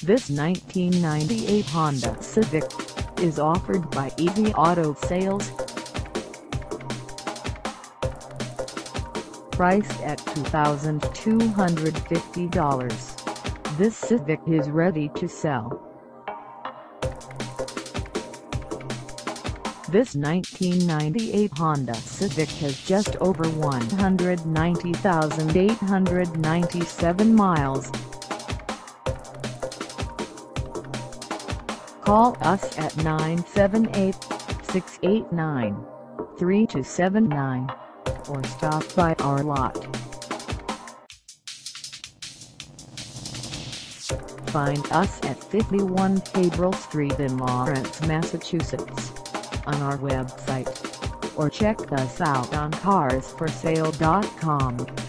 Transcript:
This 1998 Honda Civic is offered by Easy Auto Sales. Priced at $2,250, this Civic is ready to sell. This 1998 Honda Civic has just over 190,897 miles. Call us at 978-689-3279 or stop by our lot. Find us at 51 Haverhill Street in Lawrence, Massachusetts on our website or check us out on carsforsale.com.